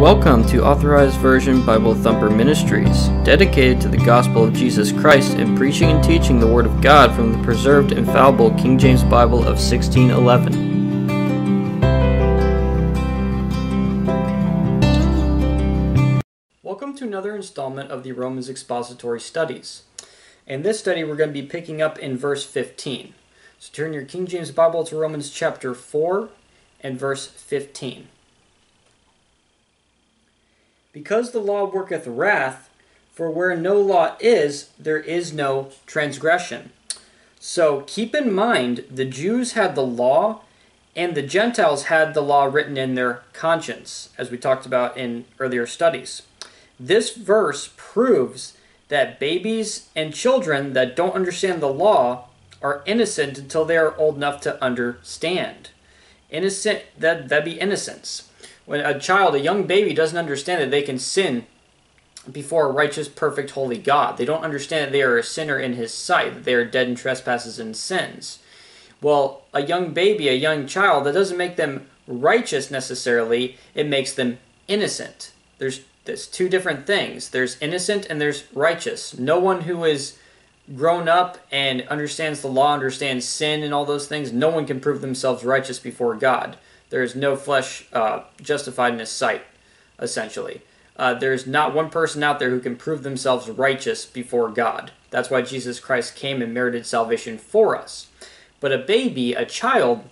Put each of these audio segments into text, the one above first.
Welcome to Authorized Version Bible Thumper Ministries, dedicated to the gospel of Jesus Christ and preaching and teaching the Word of God from the preserved infallible King James Bible of 1611. Welcome to another installment of the Romans Expository Studies. In this study, we're going to be picking up in verse 15. So turn your King James Bible to Romans chapter 4 and verse 15. Because the law worketh wrath, for where no law is, there is no transgression. So keep in mind, the Jews had the law, and the Gentiles had the law written in their conscience, as we talked about in earlier studies. This verse proves that babies and children that don't understand the law are innocent until they are old enough to understand. Innocent, that, that'd be innocence when a child, a young baby, doesn't understand that they can sin before a righteous, perfect, holy God. They don't understand that they are a sinner in His sight, that they are dead in trespasses and sins. Well, a young baby, a young child, that doesn't make them righteous necessarily, it makes them innocent. There's, there's two different things there's innocent and there's righteous. No one who is grown up and understands the law, understands sin and all those things, no one can prove themselves righteous before God. There is no flesh uh, justified in his sight, essentially. Uh, there's not one person out there who can prove themselves righteous before God. That's why Jesus Christ came and merited salvation for us. But a baby, a child,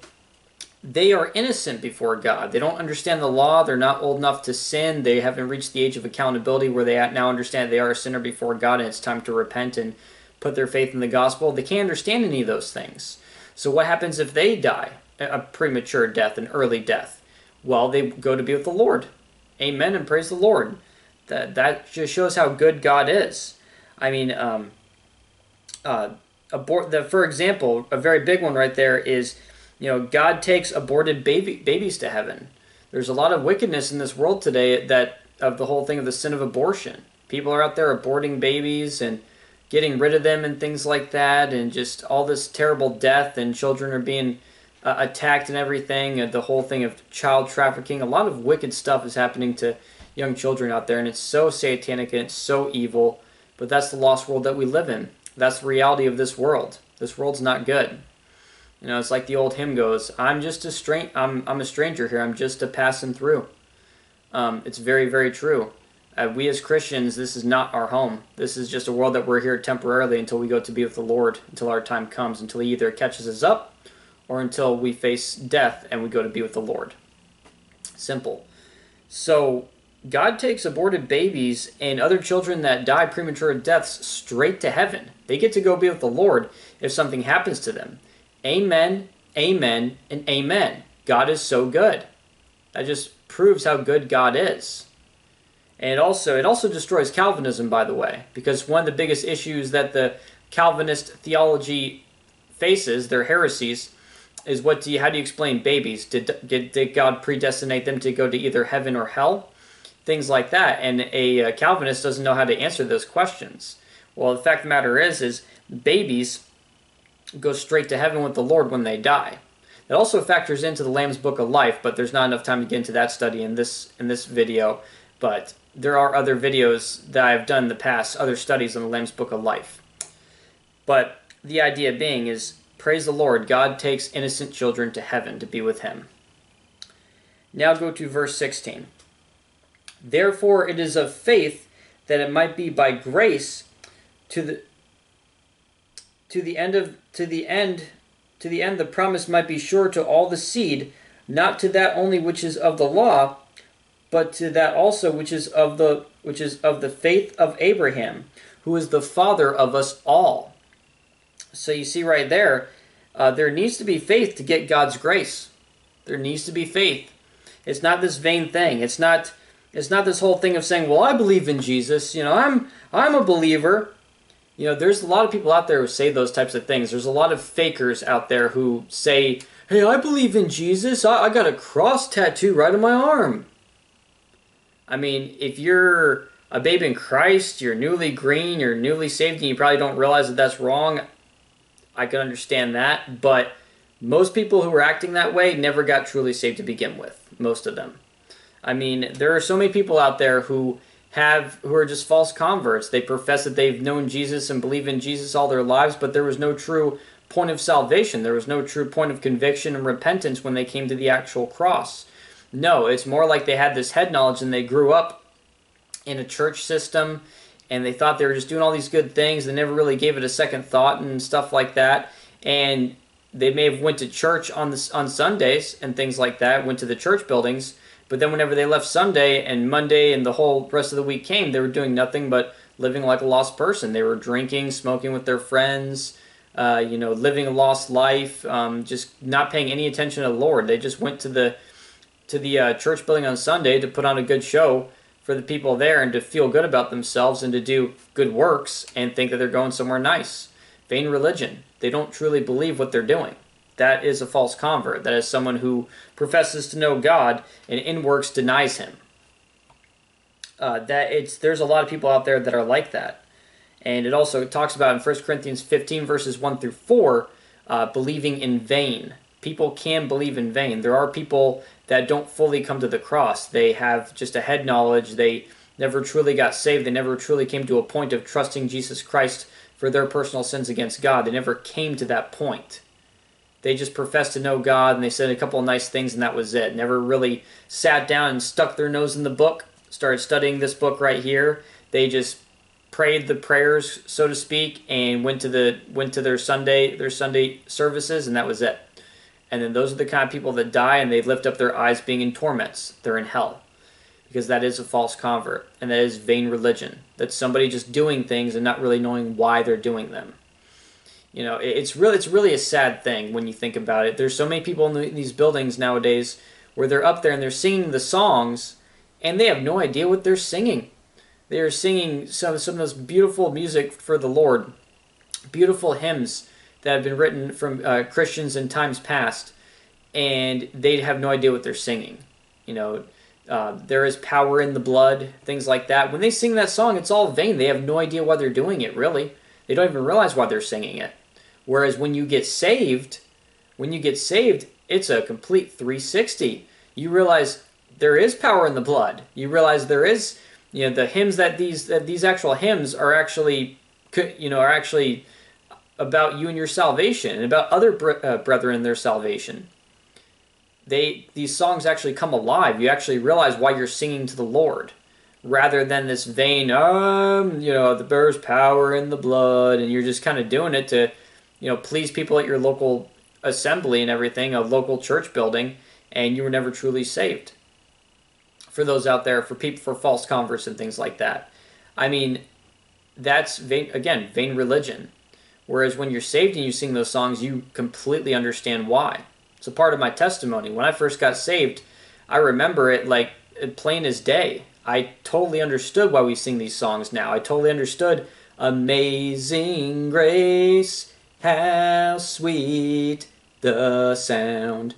they are innocent before God. They don't understand the law. They're not old enough to sin. They haven't reached the age of accountability where they now understand they are a sinner before God and it's time to repent and put their faith in the gospel. They can't understand any of those things. So, what happens if they die? A premature death, an early death. Well, they go to be with the Lord. Amen and praise the Lord. That that just shows how good God is. I mean, um, uh, abort the for example, a very big one right there is, you know, God takes aborted baby babies to heaven. There's a lot of wickedness in this world today that of the whole thing of the sin of abortion. People are out there aborting babies and getting rid of them and things like that, and just all this terrible death, and children are being uh, attacked and everything, uh, the whole thing of child trafficking. A lot of wicked stuff is happening to young children out there, and it's so satanic and it's so evil. But that's the lost world that we live in. That's the reality of this world. This world's not good. You know, it's like the old hymn goes, "I'm just a stranger. I'm I'm a stranger here. I'm just a passing through." Um, it's very very true. Uh, we as Christians, this is not our home. This is just a world that we're here temporarily until we go to be with the Lord, until our time comes, until He either catches us up or until we face death and we go to be with the Lord. Simple. So, God takes aborted babies and other children that die premature deaths straight to heaven. They get to go be with the Lord if something happens to them. Amen, amen, and amen. God is so good. That just proves how good God is. And it also it also destroys Calvinism, by the way, because one of the biggest issues that the Calvinist theology faces, their heresies, is what do you, how do you explain babies? Did, did, did God predestinate them to go to either heaven or hell? Things like that. And a, a Calvinist doesn't know how to answer those questions. Well, the fact of the matter is, is babies go straight to heaven with the Lord when they die. It also factors into the Lamb's Book of Life, but there's not enough time to get into that study in this in this video. But there are other videos that I've done in the past, other studies on the Lamb's Book of Life. But the idea being is Praise the Lord, God takes innocent children to heaven to be with him. Now go to verse 16. Therefore it is of faith that it might be by grace to the to the end of to the end to the end the promise might be sure to all the seed, not to that only which is of the law, but to that also which is of the which is of the faith of Abraham, who is the father of us all. So you see right there, uh, there needs to be faith to get God's grace. There needs to be faith. It's not this vain thing. It's not. It's not this whole thing of saying, "Well, I believe in Jesus." You know, I'm I'm a believer. You know, there's a lot of people out there who say those types of things. There's a lot of fakers out there who say, "Hey, I believe in Jesus. I, I got a cross tattoo right on my arm." I mean, if you're a babe in Christ, you're newly green, you're newly saved, and you probably don't realize that that's wrong. I can understand that, but most people who were acting that way never got truly saved to begin with. Most of them. I mean, there are so many people out there who have who are just false converts. They profess that they've known Jesus and believe in Jesus all their lives, but there was no true point of salvation. There was no true point of conviction and repentance when they came to the actual cross. No, it's more like they had this head knowledge and they grew up in a church system and they thought they were just doing all these good things. They never really gave it a second thought and stuff like that. And they may have went to church on the, on Sundays and things like that, went to the church buildings, but then whenever they left Sunday and Monday and the whole rest of the week came, they were doing nothing but living like a lost person. They were drinking, smoking with their friends, uh, you know, living a lost life, um, just not paying any attention to the Lord. They just went to the to the uh, church building on Sunday to put on a good show for the people there and to feel good about themselves and to do good works and think that they're going somewhere nice. Vain religion. They don't truly believe what they're doing that is a false convert. That is someone who professes to know God and in works denies Him. Uh, that it's there's a lot of people out there that are like that, and it also talks about in 1 Corinthians 15 verses 1 through 4, uh, believing in vain. People can believe in vain. There are people that don't fully come to the cross. They have just a head knowledge. They never truly got saved. They never truly came to a point of trusting Jesus Christ for their personal sins against God. They never came to that point. They just professed to know God and they said a couple of nice things and that was it. Never really sat down and stuck their nose in the book, started studying this book right here. They just prayed the prayers, so to speak, and went to the went to their Sunday their Sunday services and that was it. And then those are the kind of people that die and they lift up their eyes being in torments. They're in hell. Because that is a false convert and that is vain religion. That's somebody just doing things and not really knowing why they're doing them. You know, it's really it's really a sad thing when you think about it. There's so many people in, the, in these buildings nowadays where they're up there and they're singing the songs, and they have no idea what they're singing. They are singing some some of those beautiful music for the Lord, beautiful hymns that have been written from uh, Christians in times past, and they have no idea what they're singing. You know, uh, there is power in the blood, things like that. When they sing that song, it's all vain. They have no idea why they're doing it, really. They don't even realize why they're singing it. Whereas when you get saved, when you get saved, it's a complete 360. You realize there is power in the blood. You realize there is, you know, the hymns that these that these actual hymns are actually, you know, are actually about you and your salvation and about other uh, brethren and their salvation. They these songs actually come alive. You actually realize why you're singing to the Lord rather than this vain, um, you know, the there's power in the blood, and you're just kind of doing it to, you know, please people at your local assembly and everything, a local church building, and you were never truly saved. For those out there, for people, for false converts and things like that. I mean, that's vain, again, vain religion. Whereas when you're saved and you sing those songs, you completely understand why. It's a part of my testimony. When I first got saved, I remember it like uh, plain as day. I totally understood why we sing these songs now. I totally understood Amazing Grace, how sweet the sound.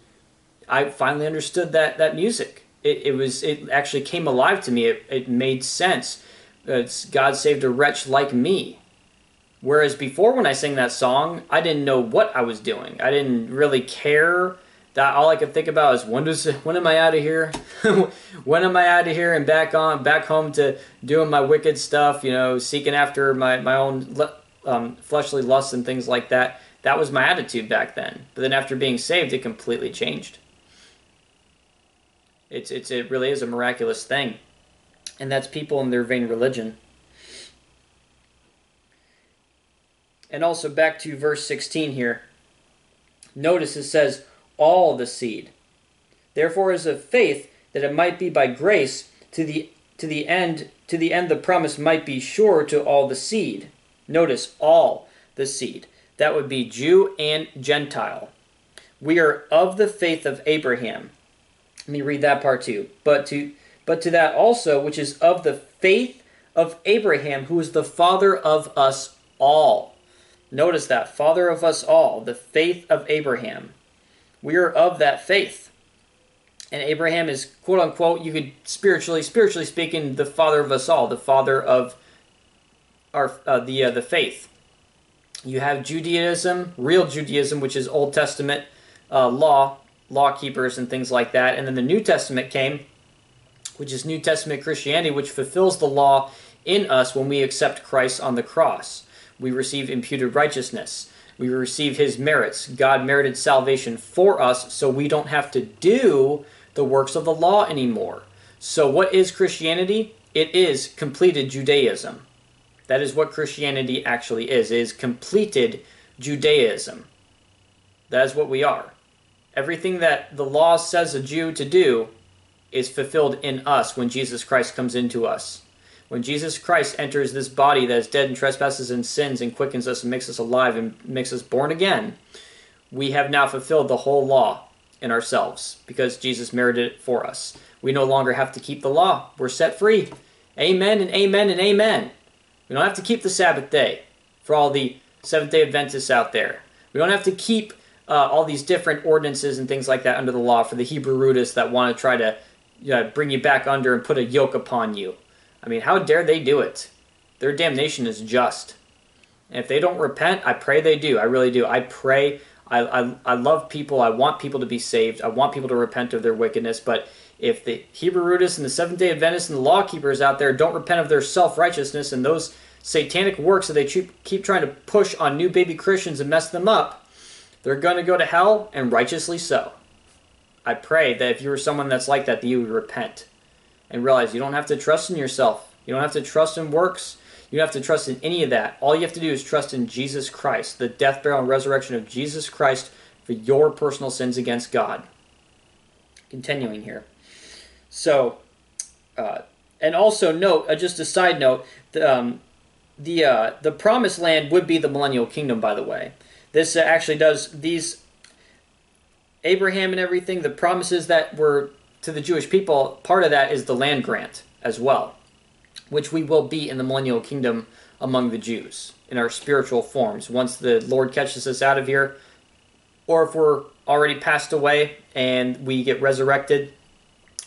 I finally understood that, that music. It, it was it actually came alive to me. It, it made sense. It's God saved a wretch like me. Whereas before, when I sang that song, I didn't know what I was doing. I didn't really care that all I could think about is when does when am I out of here? when am I out of here and back on back home to doing my wicked stuff? You know, seeking after my my own um, fleshly lusts and things like that. That was my attitude back then. But then after being saved, it completely changed. It's it's it really is a miraculous thing, and that's people in their vain religion. And also back to verse 16 here. Notice it says, all the seed. Therefore is of faith that it might be by grace to the to the end to the end the promise might be sure to all the seed. Notice all the seed. That would be Jew and Gentile. We are of the faith of Abraham. Let me read that part too. But to but to that also which is of the faith of Abraham, who is the father of us all. Notice that, father of us all, the faith of Abraham. We are of that faith. And Abraham is quote unquote, you could spiritually, spiritually speaking, the father of us all, the father of our uh, the uh, the faith. You have Judaism, real Judaism, which is Old Testament uh, law, law keepers, and things like that. And then the New Testament came, which is New Testament Christianity, which fulfills the law in us when we accept Christ on the cross. We receive imputed righteousness. We receive his merits. God merited salvation for us so we don't have to do the works of the law anymore. So, what is Christianity? It is completed Judaism. That is what Christianity actually is. It is completed Judaism. That is what we are. Everything that the law says a Jew to do is fulfilled in us when Jesus Christ comes into us. When Jesus Christ enters this body that is dead in trespasses and sins and quickens us and makes us alive and makes us born again, we have now fulfilled the whole law in ourselves because Jesus merited it for us. We no longer have to keep the law. We're set free. Amen and amen and amen. We don't have to keep the Sabbath day for all the Seventh day Adventists out there. We don't have to keep uh, all these different ordinances and things like that under the law for the Hebrew rooters that want to try to you know, bring you back under and put a yoke upon you. I mean, how dare they do it? Their damnation is just. And if they don't repent, I pray they do. I really do. I pray. I, I, I love people. I want people to be saved. I want people to repent of their wickedness. But if the Hebrew rooters and the Seventh day Adventists and the law keepers out there don't repent of their self righteousness and those satanic works that they keep trying to push on new baby Christians and mess them up, they're going to go to hell, and righteously so. I pray that if you were someone that's like that, that you would repent and realize you don't have to trust in yourself. You don't have to trust in works. You don't have to trust in any of that. All you have to do is trust in Jesus Christ, the death, burial, and resurrection of Jesus Christ for your personal sins against God. Continuing here. So, uh, and also note, uh, just a side note, the, um, the uh, the promised land would be the millennial kingdom. By the way, this uh, actually does these Abraham and everything. The promises that were to the Jewish people, part of that is the land grant as well, which we will be in the millennial kingdom among the Jews in our spiritual forms once the Lord catches us out of here, or if we're already passed away and we get resurrected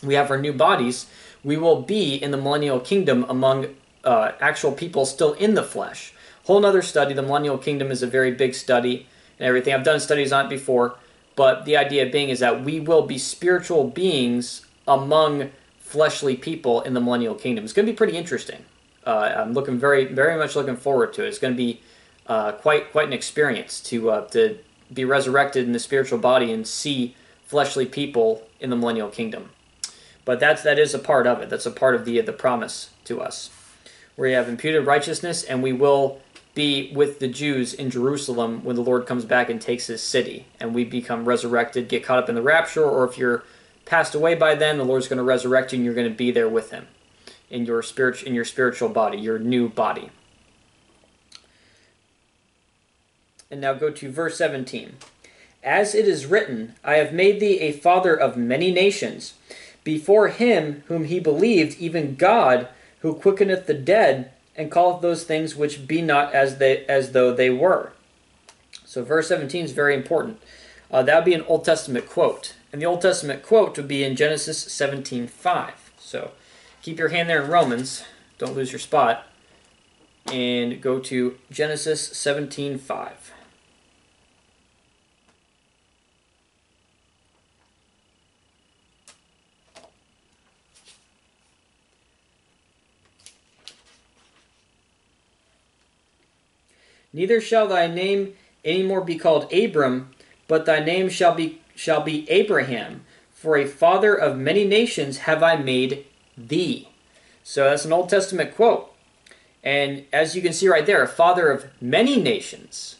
we have our new bodies, we will be in the millennial kingdom among uh, actual people still in the flesh. Whole nother study. The millennial kingdom is a very big study and everything. I've done studies on it before, but the idea being is that we will be spiritual beings among fleshly people in the millennial kingdom. It's going to be pretty interesting. Uh, I'm looking very, very much looking forward to it. It's going to be uh, quite, quite an experience to uh, to be resurrected in the spiritual body and see fleshly people in the millennial kingdom. But that's that is a part of it. That's a part of the the promise to us. Where we have imputed righteousness, and we will be with the Jews in Jerusalem when the Lord comes back and takes his city, and we become resurrected, get caught up in the rapture, or if you're passed away by then, the Lord's going to resurrect you, and you're going to be there with him in your spirit in your spiritual body, your new body. And now go to verse 17. As it is written, I have made thee a father of many nations before him whom he believed, even God, who quickeneth the dead, and calleth those things which be not as they as though they were. So verse 17 is very important. Uh, that would be an Old Testament quote. And the Old Testament quote would be in Genesis 17.5. So keep your hand there in Romans. Don't lose your spot. And go to Genesis 17.5. Neither shall thy name any more be called Abram, but thy name shall be shall be Abraham, for a father of many nations have I made thee. So that's an Old Testament quote. And as you can see right there, a father of many nations.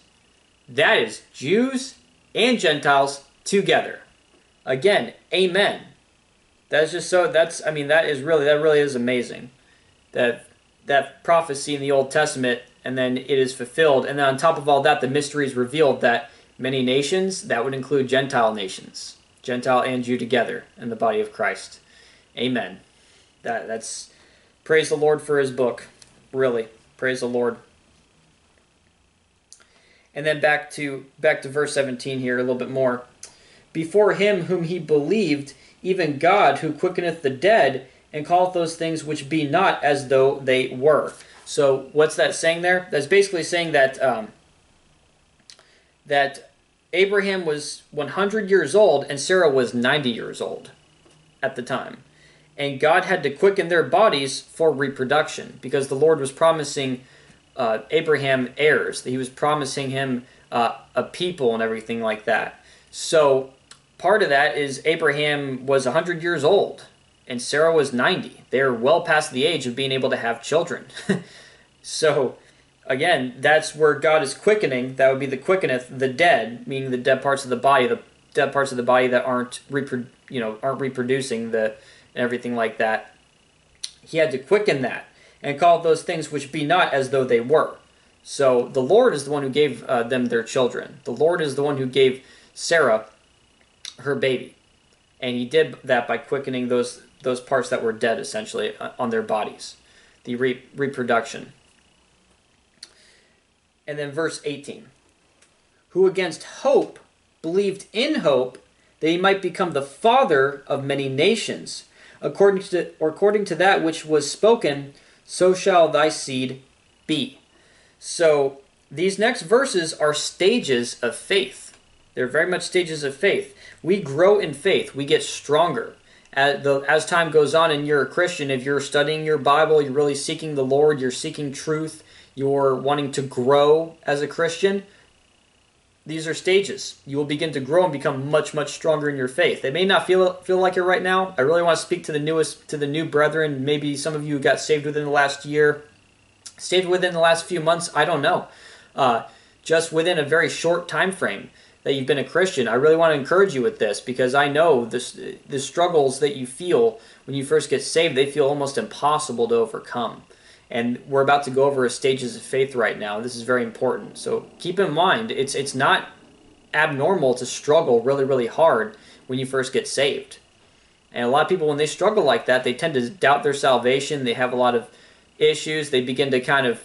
That is Jews and Gentiles together. Again, amen. That's just so that's I mean that is really that really is amazing. That that prophecy in the Old Testament and then it is fulfilled. And then on top of all that, the mystery is revealed that many nations, that would include Gentile nations, Gentile and Jew together in the body of Christ. Amen. That that's praise the Lord for his book. Really. Praise the Lord. And then back to back to verse 17 here a little bit more. Before him whom he believed, even God who quickeneth the dead, and calleth those things which be not as though they were. So what's that saying there? That's basically saying that um, that Abraham was 100 years old and Sarah was 90 years old at the time. and God had to quicken their bodies for reproduction because the Lord was promising uh, Abraham heirs. That he was promising him uh, a people and everything like that. So part of that is Abraham was 100 years old and Sarah was 90. They're well past the age of being able to have children. so again, that's where God is quickening. That would be the quickeneth the dead, meaning the dead parts of the body, the dead parts of the body that aren't you know aren't reproducing the and everything like that. He had to quicken that and call those things which be not as though they were. So the Lord is the one who gave uh, them their children. The Lord is the one who gave Sarah her baby, and He did that by quickening those those parts that were dead, essentially, uh, on their bodies, the re- reproduction. And then verse 18 Who against hope believed in hope that he might become the father of many nations, according to, or according to that which was spoken, so shall thy seed be. So these next verses are stages of faith. They're very much stages of faith. We grow in faith, we get stronger. As, the, as time goes on and you're a Christian, if you're studying your Bible, you're really seeking the Lord, you're seeking truth, you're wanting to grow as a Christian, these are stages. You will begin to grow and become much, much stronger in your faith. They may not feel feel like it right now. I really want to speak to the newest, to the new brethren. Maybe some of you got saved within the last year, saved within the last few months. I don't know. Uh, just within a very short time frame that you've been a Christian. I really want to encourage you with this because I know this, the struggles that you feel when you first get saved. They feel almost impossible to overcome. And we're about to go over stages of faith right now. This is very important. So keep in mind, it's it's not abnormal to struggle really, really hard when you first get saved. And a lot of people, when they struggle like that, they tend to doubt their salvation. They have a lot of issues. They begin to kind of,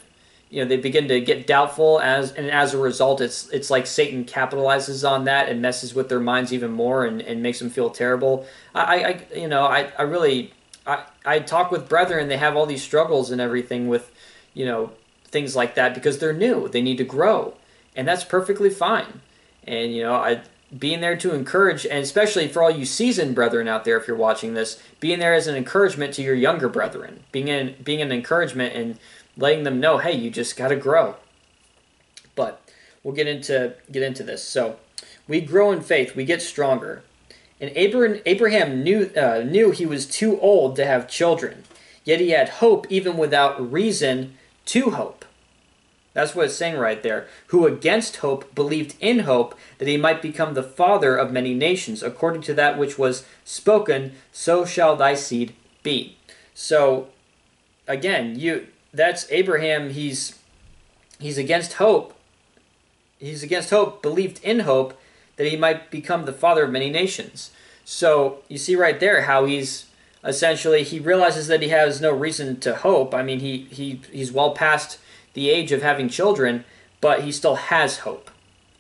you know, they begin to get doubtful, as and as a result, it's it's like Satan capitalizes on that and messes with their minds even more and, and makes them feel terrible. I, I you know, I, I really I, I talk with brethren, they have all these struggles and everything with, you know, things like that because they're new. They need to grow. And that's perfectly fine. And, you know, I being there to encourage, and especially for all you seasoned brethren out there, if you're watching this, being there as an encouragement to your younger brethren, being in, being an encouragement and letting them know, hey, you just got to grow. But we'll get into get into this. So we grow in faith, we get stronger. And Abraham knew, uh, knew he was too old to have children, yet he had hope even without reason to hope. That's what it's saying right there. Who against hope believed in hope that he might become the father of many nations, according to that which was spoken, so shall thy seed be. So again, you that's Abraham, he's he's against hope. He's against hope, believed in hope that he might become the father of many nations. So you see right there how he's essentially he realizes that he has no reason to hope. I mean, he he he's well past the age of having children, but he still has hope.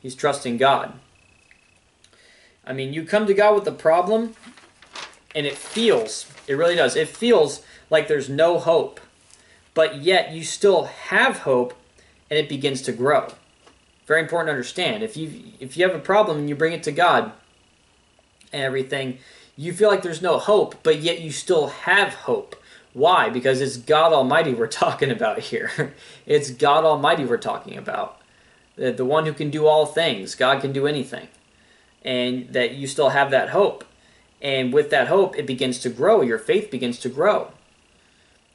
He's trusting God. I mean, you come to God with a problem, and it feels, it really does, it feels like there's no hope, but yet you still have hope, and it begins to grow. Very important to understand. If you if you have a problem and you bring it to God and everything, you feel like there's no hope, but yet you still have hope. Why? Because it's God Almighty we're talking about here. it's God Almighty we're talking about. The, the one who can do all things. God can do anything. And that you still have that hope. And with that hope, it begins to grow. Your faith begins to grow.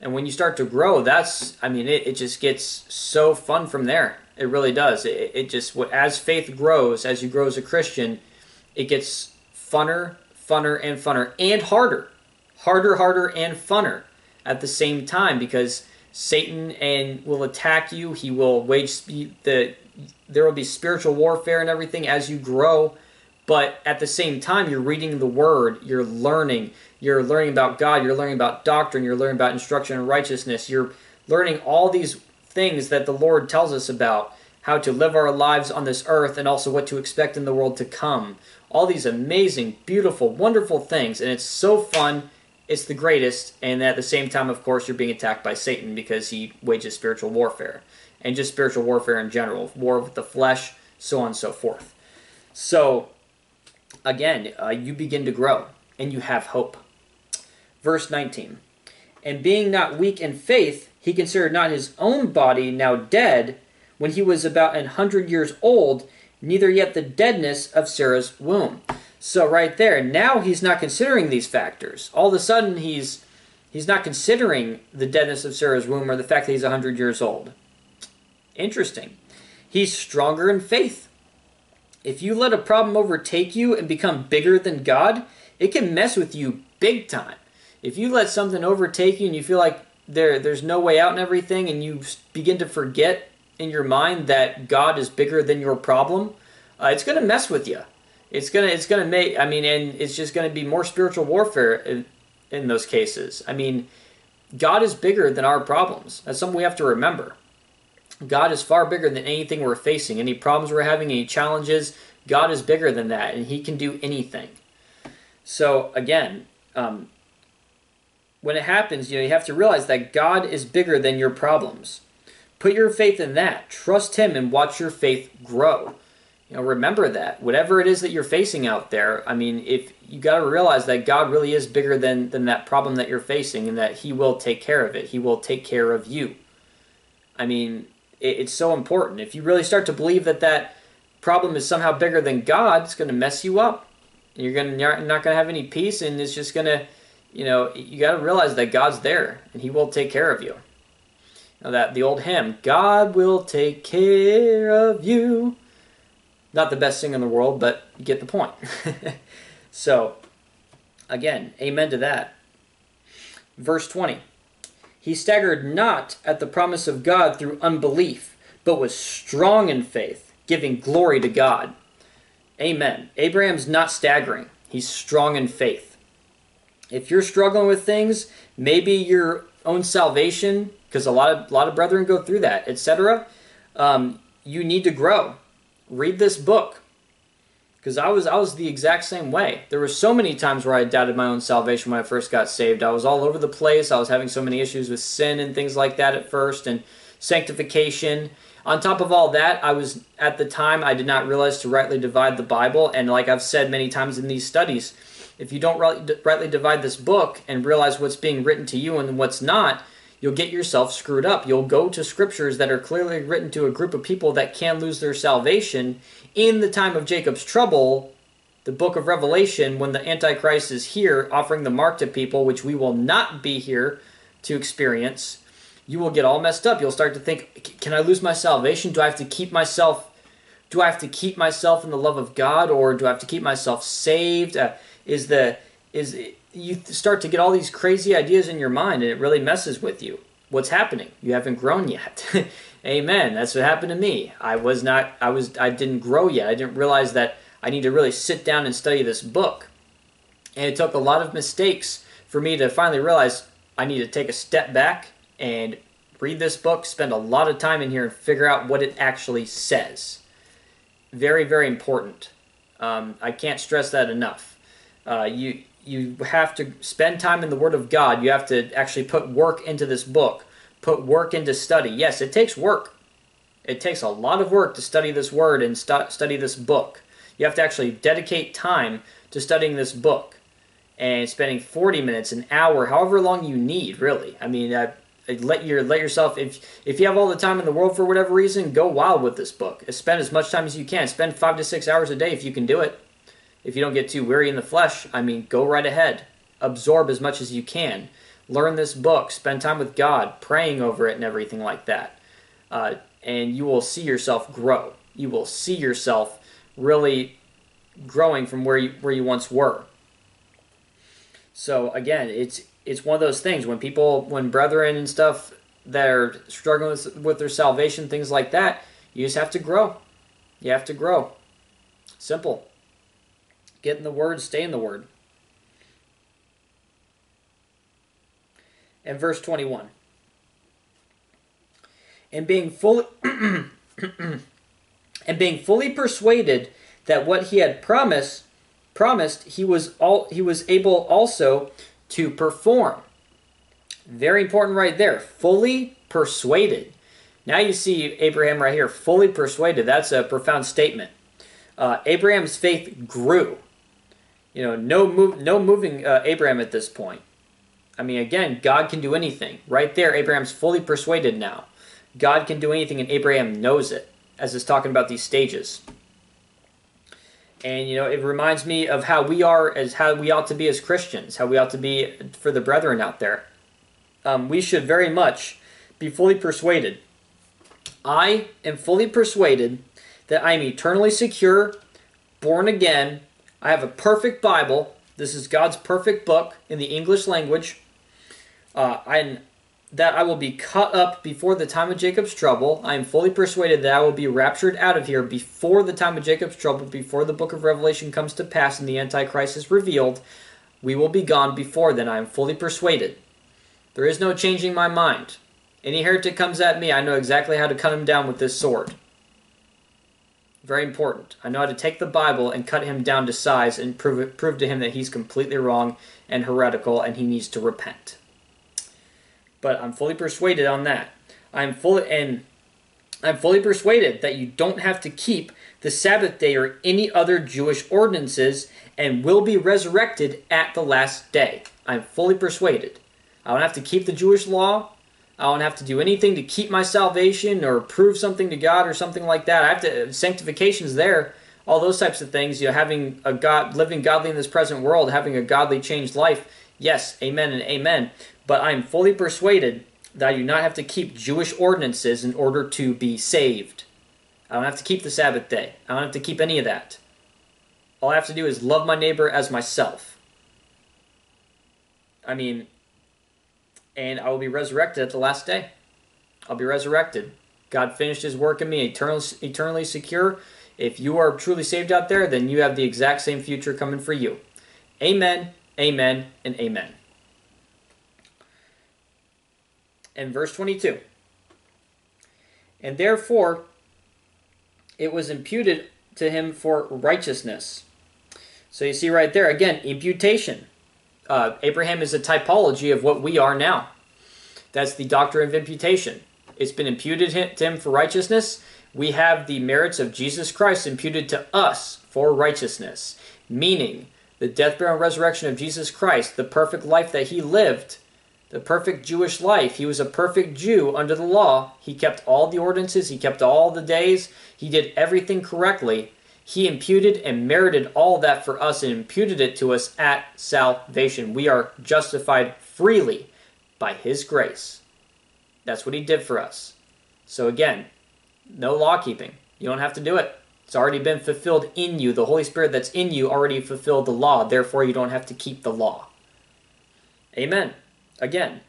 And when you start to grow, that's, I mean, it, it just gets so fun from there. It really does. It, it just as faith grows, as you grow as a Christian, it gets funner, funner, and funner, and harder, harder, harder, and funner at the same time because Satan and will attack you. He will wage the there will be spiritual warfare and everything as you grow. But at the same time, you're reading the Word, you're learning, you're learning about God, you're learning about doctrine, you're learning about instruction and righteousness, you're learning all these things that the Lord tells us about how to live our lives on this earth and also what to expect in the world to come. All these amazing, beautiful, wonderful things, and it's so fun. It's the greatest, and at the same time, of course, you're being attacked by Satan because he wages spiritual warfare and just spiritual warfare in general, war with the flesh, so on and so forth. So, again, uh, you begin to grow and you have hope. Verse 19. And being not weak in faith, he considered not his own body now dead when he was about an hundred years old, neither yet the deadness of Sarah's womb. So right there, now he's not considering these factors. All of a sudden, he's he's not considering the deadness of Sarah's womb or the fact that he's a hundred years old. Interesting. He's stronger in faith. If you let a problem overtake you and become bigger than God, it can mess with you big time. If you let something overtake you and you feel like there there's no way out and everything and you begin to forget in your mind that God is bigger than your problem, uh, it's going to mess with you. It's gonna it's gonna make I mean, and it's just going to be more spiritual warfare in, in those cases. I mean, God is bigger than our problems. That's something we have to remember. God is far bigger than anything we're facing, any problems we're having, any challenges. God is bigger than that, and He can do anything. So again, um, when it happens, you know you have to realize that God is bigger than your problems. Put your faith in that. Trust Him and watch your faith grow. You know, remember that. Whatever it is that you're facing out there, I mean, if you got to realize that God really is bigger than than that problem that you're facing, and that He will take care of it. He will take care of you. I mean, it, it's so important. If you really start to believe that that problem is somehow bigger than God, it's going to mess you up. You're gonna you're not going to have any peace, and it's just going to, you know, you got to realize that God's there and He will take care of you Now that the old hymn, God will take care of you. Not the best thing in the world, but you get the point. so, again, amen to that. Verse 20 He staggered not at the promise of God through unbelief, but was strong in faith, giving glory to God. Amen. Abraham's not staggering, he's strong in faith. If you're struggling with things, maybe your own salvation because a lot of a lot of brethren go through that, etc. Um, you need to grow. Read this book because I was I was the exact same way. There were so many times where I doubted my own salvation when I first got saved. I was all over the place. I was having so many issues with sin and things like that at first, and sanctification. On top of all that, I was at the time I did not realize to rightly divide the Bible, and like I've said many times in these studies, if you don't rightly divide this book and realize what's being written to you and what's not, you'll get yourself screwed up. You'll go to scriptures that are clearly written to a group of people that can lose their salvation in the time of Jacob's trouble. The book of Revelation, when the Antichrist is here offering the mark to people, which we will not be here to experience, you will get all messed up. You'll start to think, can I lose my salvation? Do I have to keep myself do I have to keep myself in the love of God or do I have to keep myself saved? Uh, is the is you start to get all these crazy ideas in your mind and it really messes with you. What's happening? You haven't grown yet. Amen. That's what happened to me. I was not I was I didn't grow yet. I didn't realize that I need to really sit down and study this book. And it took a lot of mistakes for me to finally realize I need to take a step back and read this book, spend a lot of time in here and figure out what it actually says. Very, very important. Um, I can't stress that enough. Uh, you you have to spend time in the Word of God. You have to actually put work into this book, put work into study. Yes, it takes work. It takes a lot of work to study this Word and stu- study this book. You have to actually dedicate time to studying this book and spending 40 minutes, an hour, however long you need, really. I mean, uh, let your let yourself if if you have all the time in the world for whatever reason, go wild with this book. Spend as much time as you can. Spend five to six hours a day if you can do it if you don't get too weary in the flesh, I mean, go right ahead. Absorb as much as you can. Learn this book. Spend time with God, praying over it and everything like that. Uh, and you will see yourself grow. You will see yourself really growing from where you, where you once were. So again, it's it's one of those things when people, when brethren and stuff that are struggling with, with their salvation, things like that, you just have to grow. You have to grow. Simple. Get in the Word, stay in the Word. And verse 21. And being fully and being fully persuaded that what he had promised promised he was all he was able also to perform. Very important right there. Fully persuaded. Now you see Abraham right here, fully persuaded. That's a profound statement. Uh, Abraham's faith grew. You know, no move, no moving uh, Abraham at this point. I mean, again, God can do anything. Right there, Abraham's fully persuaded now. God can do anything, and Abraham knows it, as it's talking about these stages. And you know, it reminds me of how we are as how we ought to be as Christians, how we ought to be for the brethren out there. Um, we should very much be fully persuaded. I am fully persuaded that I am eternally secure, born again. I have a perfect Bible. This is God's perfect book in the English language. Uh, I that I will be cut up before the time of Jacob's trouble. I am fully persuaded that I will be raptured out of here before the time of Jacob's trouble, before the book of Revelation comes to pass and the Antichrist is revealed. We will be gone before then. I am fully persuaded. There is no changing my mind. Any heretic comes at me, I know exactly how to cut him down with this sword. Very important. I know how to take the Bible and cut him down to size and prove, prove to him that he's completely wrong and heretical and he needs to repent but I'm fully persuaded on that. I'm fully and I'm fully persuaded that you don't have to keep the Sabbath day or any other Jewish ordinances and will be resurrected at the last day. I'm fully persuaded. I don't have to keep the Jewish law. I don't have to do anything to keep my salvation or prove something to God or something like that. I have to sanctification's there. All those types of things, you know, having a God living godly in this present world, having a godly changed life. Yes, amen and amen. But I am fully persuaded that I do not have to keep Jewish ordinances in order to be saved. I don't have to keep the Sabbath day. I don't have to keep any of that. All I have to do is love my neighbor as myself. I mean, and I will be resurrected at the last day. I'll be resurrected. God finished his work in me, eternally, eternally secure. If you are truly saved out there, then you have the exact same future coming for you. Amen, amen, and amen. and verse 22. And therefore it was imputed to him for righteousness. So you see right there, again, imputation. Uh, Abraham is a typology of what we are now. That's the doctrine of imputation. It's been imputed to him for righteousness. We have the merits of Jesus Christ imputed to us for righteousness. Meaning, the death, burial, and resurrection of Jesus Christ, the perfect life that he lived, the perfect Jewish life. He was a perfect Jew under the law. He kept all the ordinances, he kept all the days, he did everything correctly. He imputed and merited all that for us and imputed it to us at salvation. We are justified freely by his grace. That's what he did for us. So again, no law keeping. You don't have to do it. It's already been fulfilled in you. The Holy Spirit that's in you already fulfilled the law. Therefore, you don't have to keep the law. Amen again.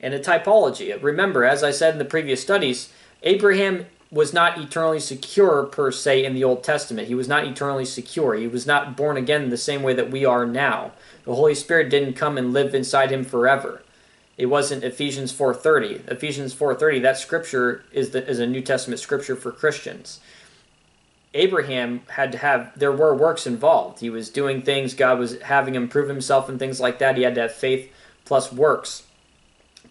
And a typology. Remember, as I said in the previous studies, Abraham was not eternally secure per se in the Old Testament. He was not eternally secure. He was not born again the same way that we are now. The Holy Spirit didn't come and live inside him forever. It wasn't Ephesians 4:30. Ephesians 4:30, that scripture is the, is a New Testament scripture for Christians. Abraham had to have there were works involved. He was doing things, God was having him prove himself and things like that. He had to have faith plus works.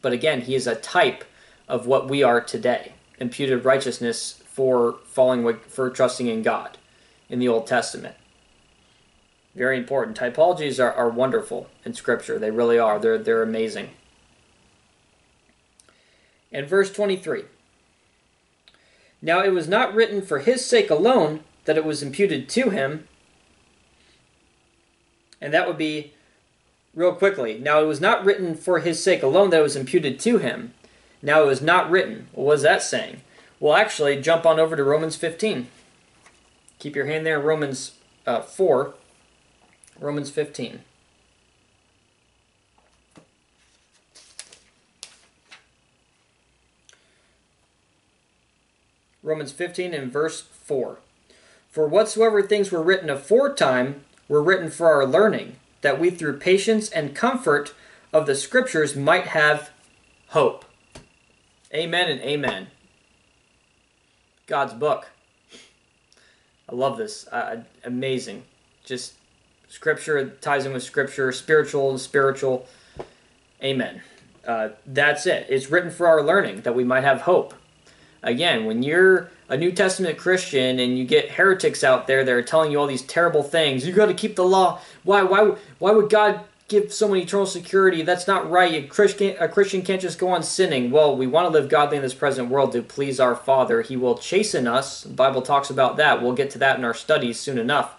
But again, he is a type of what we are today imputed righteousness for falling for trusting in God in the Old Testament. Very important. Typologies are, are wonderful in Scripture. They really are. They're, they're amazing. And verse 23 Now it was not written for his sake alone that it was imputed to him, and that would be real quickly. Now, it was not written for his sake alone that it was imputed to him. Now, it was not written. Well, what is that saying? Well, actually, jump on over to Romans 15. Keep your hand there Romans uh, 4. Romans 15. Romans 15 and verse 4. For whatsoever things were written aforetime were written for our learning, that we through patience and comfort of the scriptures might have hope. Amen and amen. God's book. I love this. Uh, amazing. Just scripture ties in with scripture, spiritual and spiritual. Amen. Uh, that's it. It's written for our learning that we might have hope. Again, when you're a New Testament Christian and you get heretics out there that are telling you all these terrible things, you got to keep the law. Why? Why? Why would God give someone eternal security. That's not right. A Christian, a Christian can't just go on sinning. Well, we want to live godly in this present world to please our Father. He will chasten us. The Bible talks about that. We'll get to that in our studies soon enough.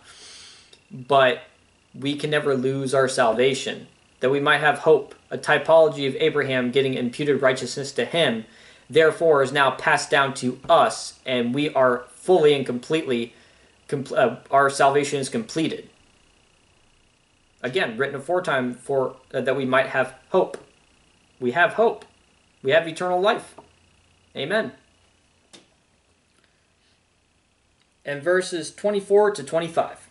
But we can never lose our salvation. That we might have hope. A typology of Abraham getting imputed righteousness to him, therefore, is now passed down to us, and we are fully and completely, compl- uh, our salvation is completed again written aforetime for uh, that we might have hope. We have hope. We have eternal life. Amen. And verses 24 to 25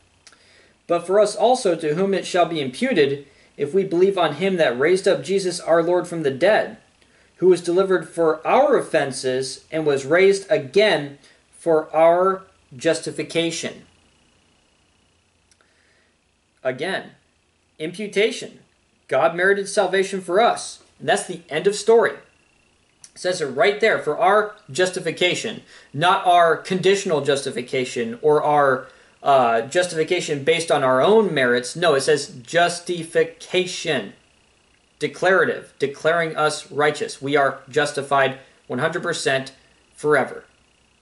but for us also to whom it shall be imputed if we believe on him that raised up jesus our lord from the dead who was delivered for our offenses and was raised again for our justification. Again imputation. God merited salvation for us. And that's the end of story. It says it right there for our justification, not our conditional justification or our uh, justification based on our own merits. No, it says justification. Declarative, declaring us righteous. We are justified 100% forever.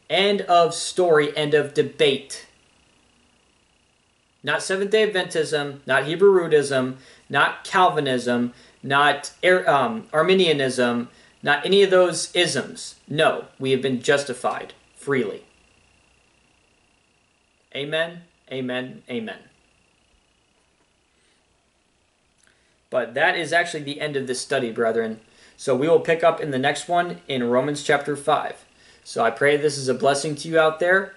End of story, end of debate not Seventh day Adventism, not Hebrew Rootism, not Calvinism, not um, Arminianism, not any of those isms. No, we have been justified freely. Amen, amen, amen. But that is actually the end of this study, brethren. So we will pick up in the next one in Romans chapter 5. So I pray this is a blessing to you out there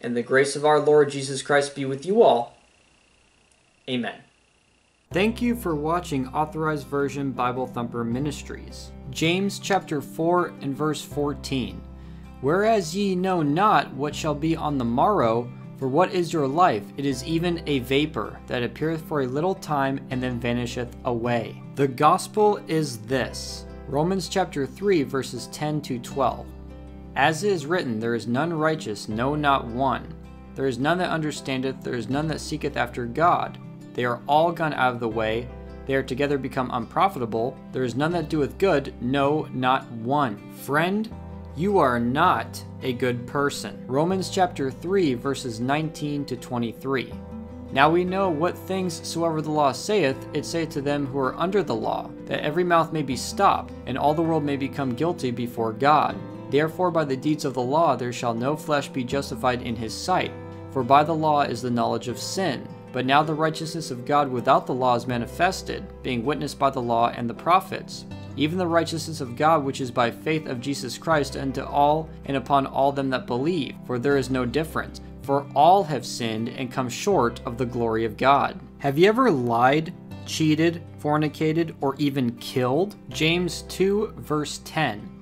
and the grace of our Lord Jesus Christ be with you all. Amen. Thank you for watching Authorized Version Bible Thumper Ministries. James chapter 4 and verse 14. Whereas ye know not what shall be on the morrow, for what is your life? It is even a vapor that appeareth for a little time and then vanisheth away. The gospel is this Romans chapter 3, verses 10 to 12. As it is written, There is none righteous, no, not one. There is none that understandeth, there is none that seeketh after God. They are all gone out of the way. They are together become unprofitable. There is none that doeth good, no, not one. Friend, you are not a good person. Romans chapter 3, verses 19 to 23. Now we know what things soever the law saith, it saith to them who are under the law, that every mouth may be stopped, and all the world may become guilty before God. Therefore, by the deeds of the law, there shall no flesh be justified in his sight. For by the law is the knowledge of sin. But now the righteousness of God without the law is manifested, being witnessed by the law and the prophets. Even the righteousness of God which is by faith of Jesus Christ unto all and upon all them that believe, for there is no difference. For all have sinned and come short of the glory of God. Have you ever lied, cheated, fornicated, or even killed? James 2, verse 10.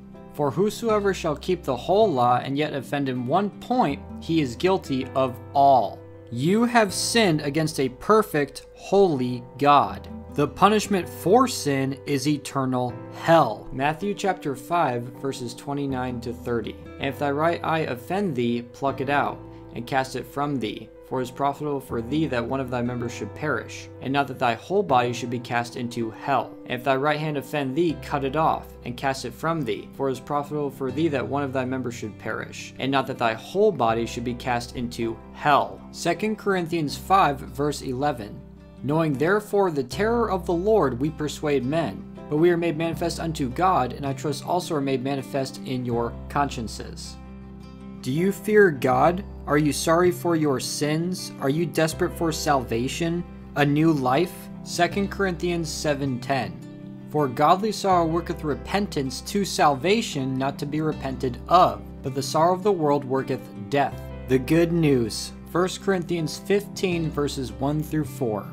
For whosoever shall keep the whole law and yet offend in one point, he is guilty of all. You have sinned against a perfect, holy God. The punishment for sin is eternal hell. Matthew chapter 5, verses 29 to 30. And if thy right eye offend thee, pluck it out, and cast it from thee. For it is profitable for thee that one of thy members should perish, and not that thy whole body should be cast into hell. And if thy right hand offend thee, cut it off, and cast it from thee. For it is profitable for thee that one of thy members should perish, and not that thy whole body should be cast into hell. 2 Corinthians 5, verse 11. Knowing therefore the terror of the Lord, we persuade men. But we are made manifest unto God, and I trust also are made manifest in your consciences. Do you fear God? Are you sorry for your sins? Are you desperate for salvation? A new life? 2 Corinthians 7:10. For godly sorrow worketh repentance to salvation, not to be repented of, but the sorrow of the world worketh death. The good news. 1 Corinthians 15 verses 1 through 4.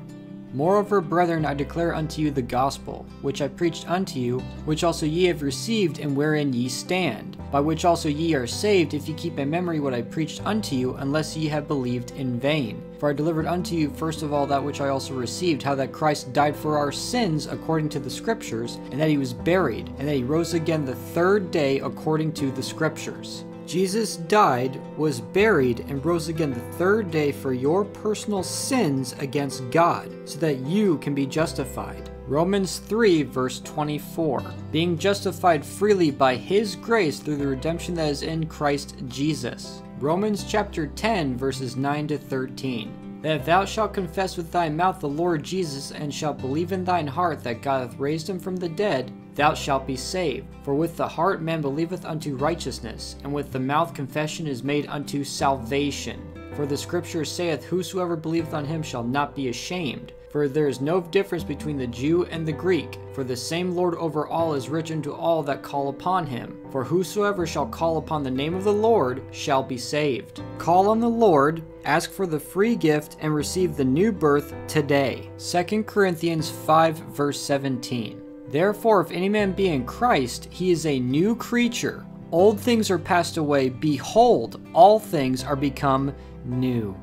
Moreover, brethren, I declare unto you the gospel, which I preached unto you, which also ye have received, and wherein ye stand, by which also ye are saved, if ye keep in memory what I preached unto you, unless ye have believed in vain. For I delivered unto you first of all that which I also received, how that Christ died for our sins according to the Scriptures, and that he was buried, and that he rose again the third day according to the Scriptures Jesus died, was buried, and rose again the third day for your personal sins against God, so that you can be justified. Romans 3, verse 24. Being justified freely by His grace through the redemption that is in Christ Jesus. Romans chapter 10, verses 9 to 13. That thou shalt confess with thy mouth the Lord Jesus, and shalt believe in thine heart that God hath raised him from the dead, thou shalt be saved. For with the heart man believeth unto righteousness, and with the mouth confession is made unto salvation. For the scripture saith, Whosoever believeth on him shall not be ashamed. For there is no difference between the Jew and the Greek, for the same Lord over all is rich unto all that call upon him. For whosoever shall call upon the name of the Lord shall be saved. Call on the Lord, ask for the free gift, and receive the new birth today. 2 Corinthians 5, verse 17. Therefore, if any man be in Christ, he is a new creature. Old things are passed away. Behold, all things are become new.